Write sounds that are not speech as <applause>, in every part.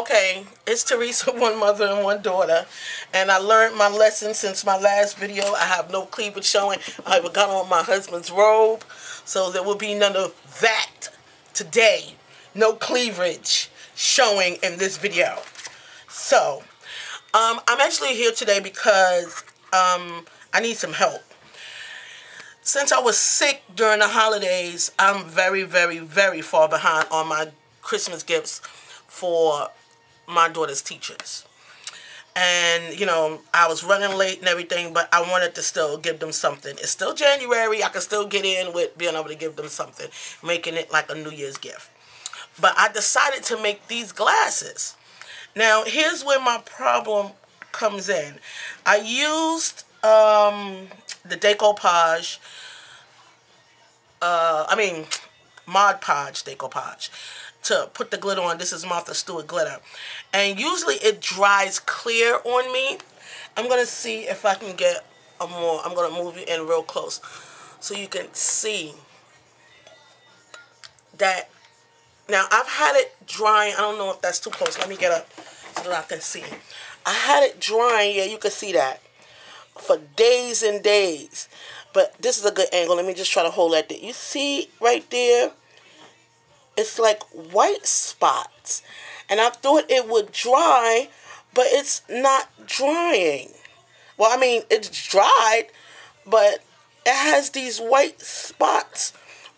okay, it's Teresa, <laughs> one mother and one daughter. And I learned my lesson since my last video. I have no cleavage showing. I have got on my husband's robe. So there will be none of that today. No cleavage showing in this video. So, um, I'm actually here today because um, I need some help. Since I was sick during the holidays, I'm very, very, very far behind on my Christmas gifts for my daughter's teachers. And, you know, I was running late and everything, but I wanted to still give them something. It's still January. I can still get in with being able to give them something, making it like a New Year's gift. But I decided to make these glasses. Now, here's where my problem comes in. I used um, the decoupage, uh, I mean, Mod Podge decoupage to put the glitter on. This is Martha Stewart glitter. And usually it dries clear on me. I'm going to see if I can get a more, I'm going to move you in real close so you can see that. Now, I've had it drying. I don't know if that's too close. Let me get up so that I can see. I had it drying. Yeah, you can see that for days and days. But this is a good angle. Let me just try to hold that. You see right there? It's like white spots. And I thought it would dry, but it's not drying. Well, I mean, it's dried, but it has these white spots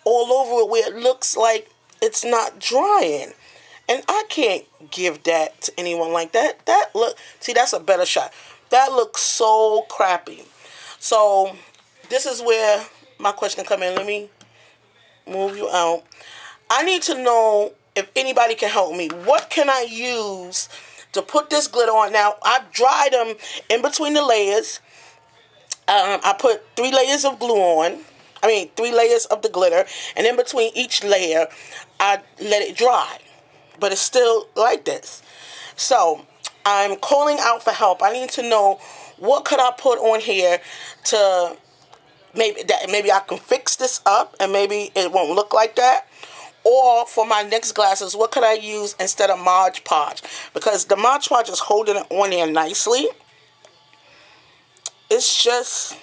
all over it where it looks like it's not drying. And I can't give that to anyone like that. That look, see, that's a better shot. That looks so crappy. So this is where my question come in. Let me move you out. I need to know if anybody can help me. What can I use to put this glitter on? Now, I've dried them in between the layers. Um, I put three layers of glue on. I mean, three layers of the glitter. And in between each layer, I let it dry. But it's still like this. So, I'm calling out for help. I need to know what could I put on here to maybe that maybe I can fix this up and maybe it won't look like that. Or for my next glasses, what could I use instead of Mod Podge? Because the Mod Podge is holding it on there nicely. It's just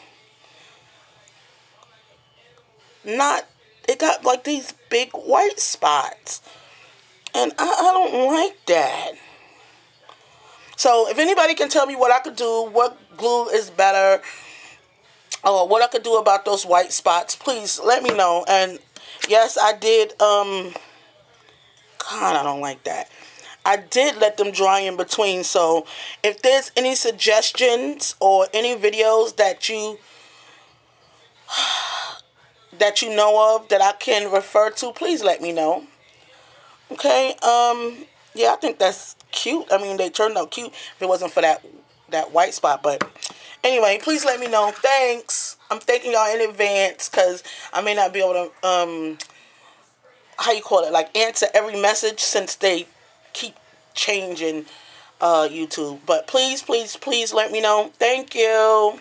not, it got like these big white spots. And I, I don't like that. So if anybody can tell me what I could do, what glue is better, or what I could do about those white spots, please let me know. And yes, I did, um, God, I don't like that. I did let them dry in between. So if there's any suggestions or any videos that you <sighs> that you know of that I can refer to, please let me know. Okay, um, yeah, I think that's cute. I mean, they turned out cute if it wasn't for that that white spot. But anyway, please let me know. Thanks. I'm thanking y'all in advance because I may not be able to um how you call it like answer every message since they keep changing uh YouTube. But please, please, please let me know. Thank you.